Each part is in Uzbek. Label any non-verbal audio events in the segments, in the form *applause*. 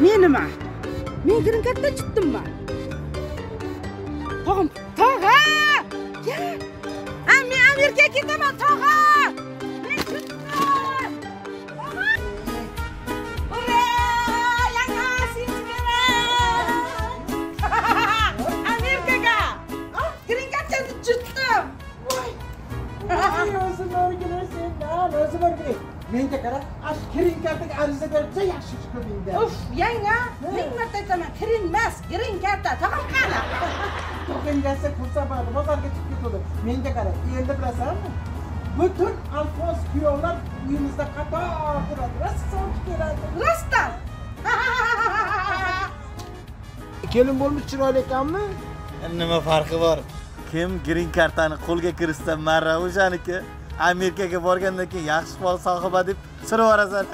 menimi men kirin katta chittimmi tog'im tog'a! A men amerikaga ketaman tog'a! Menga qara ash kiring kartaga ariza beribsa yaxshi chiqdingda uf yanga ming marta aytaman kirin emas green karta *laughs* tog'am qani tog'ing kelsa kursapadi bozorga chiqib ketadi menga qara endi bilasanmi butun alfos kuyovlar uyimizda qator turadi rassom keladi rostdan kelin *laughs* bo'lmish chiroyli ekanmi nima farqi bor kim green kartani qo'lga kiritsa marra o'shaniki amerikaga borgandan keyin yaxshi fol sohiba deb surib yuborasan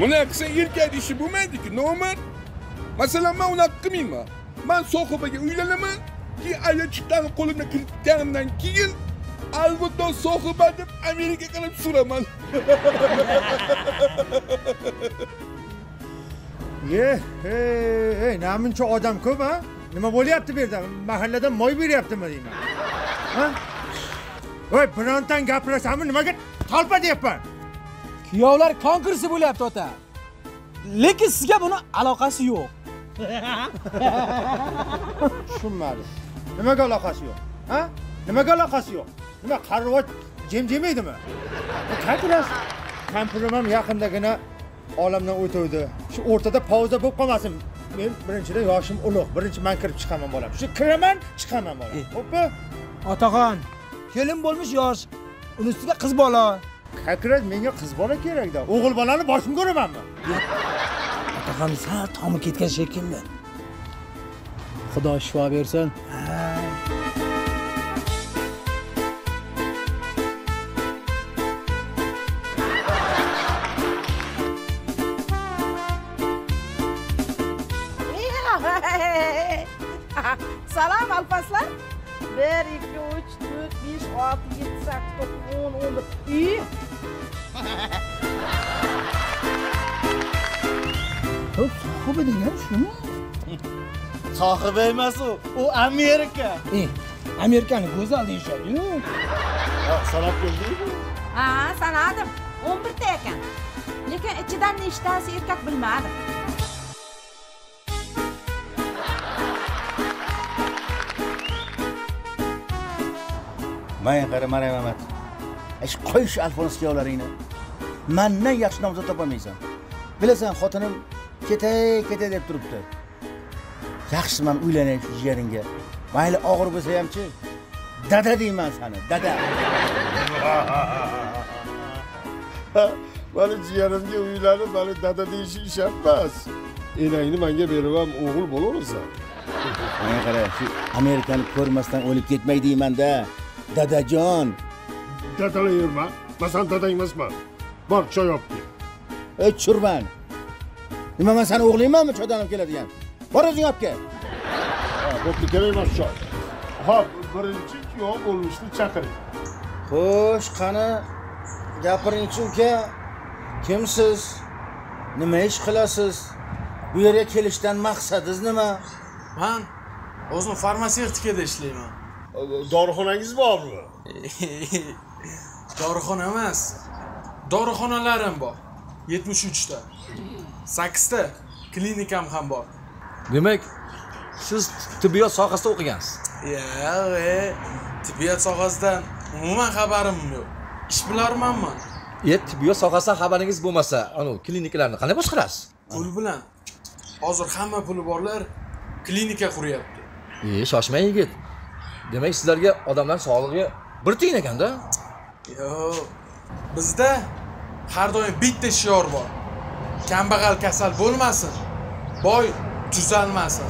bunaqa *laughs* qilsa erkakni ishi bo'lmaydiku noman masalan man unaqa qilmayman man sohibaga uylanaman keyin ayolchiktani qo'limga kiritganimdan keyin albatta sohiba deb amerika qilib suraman *laughs* ye hey hey namuncha odam ko'p a nima bo'lyapti bu yerda? Mahallada moy beryaptimi deyman. Ha voy birontang gapirasanmi nimaga tolpa deyapman kuyovlar konkursi bo'lyapti ota. Lekin sizga buni aloqasi yo'q. *laughs* Tushunmadim nimaga aloqasi yo'q ha? Nimaga aloqasi yo'q? Nima qarvoch jim jemaydimi kampirim ham yaqindagina olamdan o'tuvdi. Shu o'rtada pauza bo'lib qolmasin. Men birinchidan yoshim ulug' birinchi man kirib chiqaman bolam. Shu kiraman chiqaman bolam. Xo'pmi otaxon kelin bo'lmish yosh uni ustiga qiz bola. Kakrat menga qiz bola kerakda o'g'il bolani boshimga uramanmi otaxon sal tomi ketgan shekilli xudo shifo bersin *laughs* salom alpaslar bir ikki uch to'rt besh olti yetti sakkiz to'qqiz o'n o'n bir i sohiba degan shumi sohiba emas u u amerika e amerikani go'zal deyishadi sanab keldingmi ha sanadim o'n birta ekan lekin ichidan nechtasi erkak bilmadim mang qara maryam mamat ish qo'y shu alfons kuyovlaringni mandan yaxshi nomzod topolmaysan. Bilasan xotinim ketay ketay deb turibdi. Yaxshiman uylanay shu jiyaringga mayli og'ir bo'lsa hamchi dada deyman sani dada. *laughs* Mani jiyanimga uylanib mani dada deyishi ish emas. Enangni manga berib ham o'g'il bo'laverasan manga qara shu amerikani ko'rmasdan o'lib ketmay deymanda dadajon. Dadalayverma man sani dadang emasman bor choy olib kel ey churman. Nima man sani o'g'lingmanmi choydan olib keladigan? Bor o'zing olib kel. Bo'pti kerak emas choy. Hop birinchi kuyov bo'lmishni chaqiring. Xo'sh qani? Gapiringchi uka kimsiz? Nima ish qilasiz? Bu yerga kelishdan maqsadingiz nima? Man o'zim farmatsevtikada ishlayman dorixonangiz bormi? *laughs* Dorixona emas. Dorixonalarim bor. Yetmish uchta. Sakkizta klinikam ham bor. Demak siz tibbiyot sohasida o'qigansiz. Yo'q e tibbiyot sohasidan umuman xabarim yo'q. Ishbilarmonman e tibbiyot sohasidan xabaringiz bo'lmasa anavi klinikalarni qanday boshqarasiz? Pul bilan. Hozir hamma puli borlar klinika quryapti. E shoshmang yigit demak sizlarga odamlar sog'lig'iga bir tiyin ekanda? Yo'q. Bizda har doim bitta shior bor. Kambag'al kasal bo'lmasin boy tuzalmasin.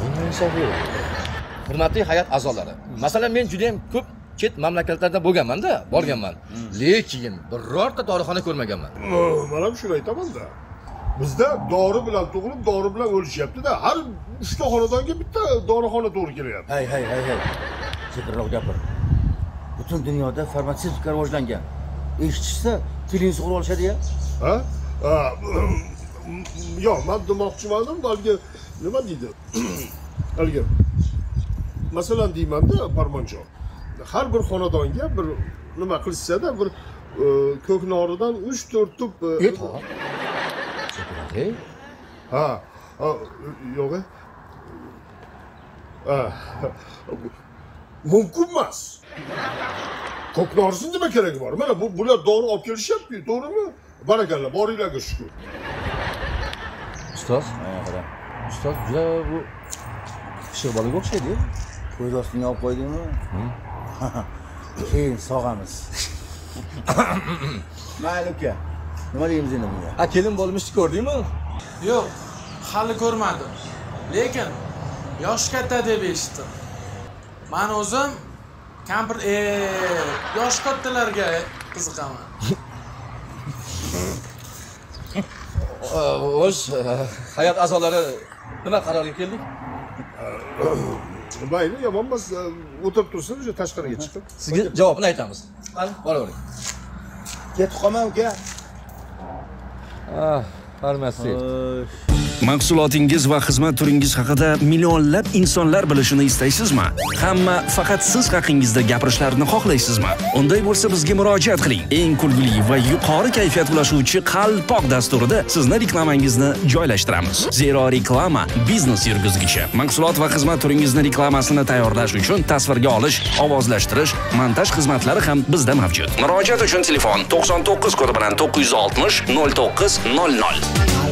Hurmatli hay'at a'zolari masalan men judayam ko'p chet mamlakatlarda bo'lganmanda borganman. Lekin birorta dorixona ko'rmaganman. Man ham shuni aytamanda. Bizda dori bilan tug'ilib dori bilan o'lishyaptida. Har uchta xonadonga bitta dorixona to'g'ri kelyapti. Hay hay hay hay sekinroq gapir. Butun dunyoda farmatsevtika rivojlangan. Eshitishsa tilingni sug'urib olishadi ya. Ha? *clears throat* Yo'q man demoqchimadim balki nima deydi? *clears throat* Haligi masalan deymanda parmonjon har bir xonadonga bir nima qilishsada bir e, ko'k noridan uch to'rt tup e, ha yo'q e. mumkin emas ko'k norisini nima keragi bor mana bu bular dori olib kelishyapti to'g'rimi barakalla boringlarga shukur ustoz ustoz juda bu. Pishiq bolaga o'xshaydi ko'z ostingga olib qo'ydingmi keyin sog'amiz mayli uka nima deymiz endi bunga ha kelin bo'lmishni ko'rdingmi yo'q hali ko'rmadim lekin yoshi katta deb eshitdim man o'zim kampir e yoshi kattalarga qiziqaman. Xo'sh hayot a'zolari nima qarorga keldik? *coughs* Mayli yomon emas o'tirib tursin o'sha tashqariga chiqib. Sizga javobini aytamiz. Qani boravering ketib qolma uka. Farmasiya Mahsulotingiz va xizmat turingiz haqida millionlab insonlar bilishini istaysizmi? Hamma faqat siz haqingizda gapirishlarini xohlaysizmi? Unday bo'lsa bizga murojaat qiling. Eng kulgili va yuqori kayfiyat ulashuvchi Qalpoq dasturida sizni reklamangizni joylashtiramiz. Zero reklama biznes yurgizgichi. Mahsulot va xizmat turingizni reklamasini tayyorlash uchun tasvirga olish, ovozlashtirish, montaj xizmatlari ham bizda mavjud. Murojaat uchun telefon 99 kodi bilan 960 0900.